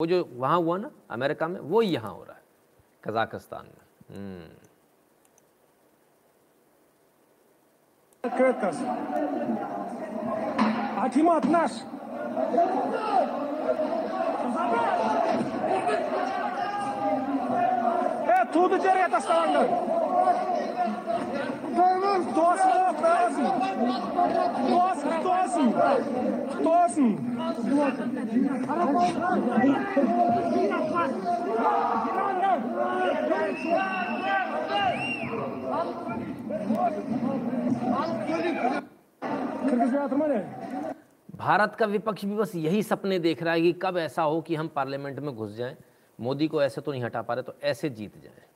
वो जो वहाँ हुआ ना अमेरिका में वो यहाँ हो रहा है कजाकिस्तान में हम्म। Открытость. Акимат наш. É tudo direita essa भारत का विपक्ष भी बस यही सपने देख रहा है कि कब ऐसा हो कि हम पार्लियामेंट में घुस जाएँ। मोदी को ऐसे तो नहीं हटा पा रहे तो ऐसे जीत जाएँ।